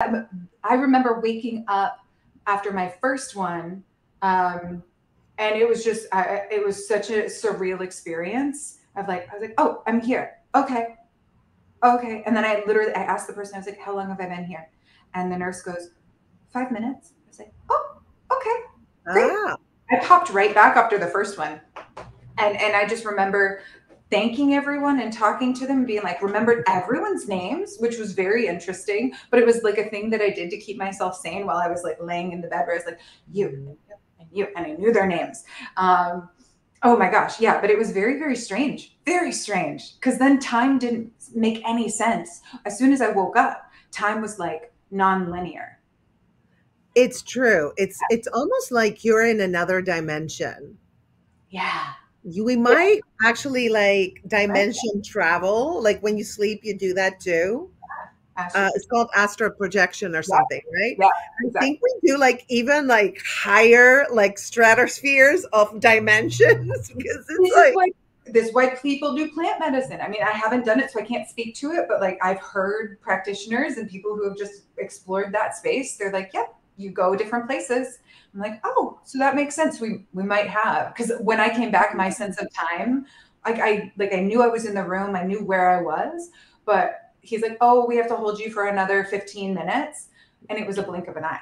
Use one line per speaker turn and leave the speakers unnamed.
I remember waking up after my first one, um, and it was just, I, it was such a surreal experience of like, I was like, oh, I'm here. Okay. Okay. And then I literally, I asked the person, I was like, how long have I been here? And the nurse goes, five minutes. I was like, oh, okay. Great. Ah. I popped right back after the first one. And, and I just remember thanking everyone and talking to them, being like, remembered everyone's names, which was very interesting. But it was like a thing that I did to keep myself sane while I was like laying in the bed where I was like, you and you, and I knew their names. Um, oh my gosh, yeah. But it was very, very strange, very strange. Because then time didn't make any sense. As soon as I woke up, time was like non-linear.
It's true. It's it's almost like you're in another dimension.
Yeah
you, we might actually like dimension travel. Like when you sleep, you do that too. Uh, it's called astral projection or something,
yeah.
right?
Yeah, exactly.
I think we do like even like higher like stratospheres of dimensions because it's like, like
this is why people do plant medicine. I mean, I haven't done it, so I can't speak to it, but like I've heard practitioners and people who have just explored that space. They're like, yep, you go different places. I'm like, oh, so that makes sense. We we might have because when I came back, my sense of time, like I like I knew I was in the room, I knew where I was, but he's like, oh, we have to hold you for another 15 minutes, and it was a blink of an eye.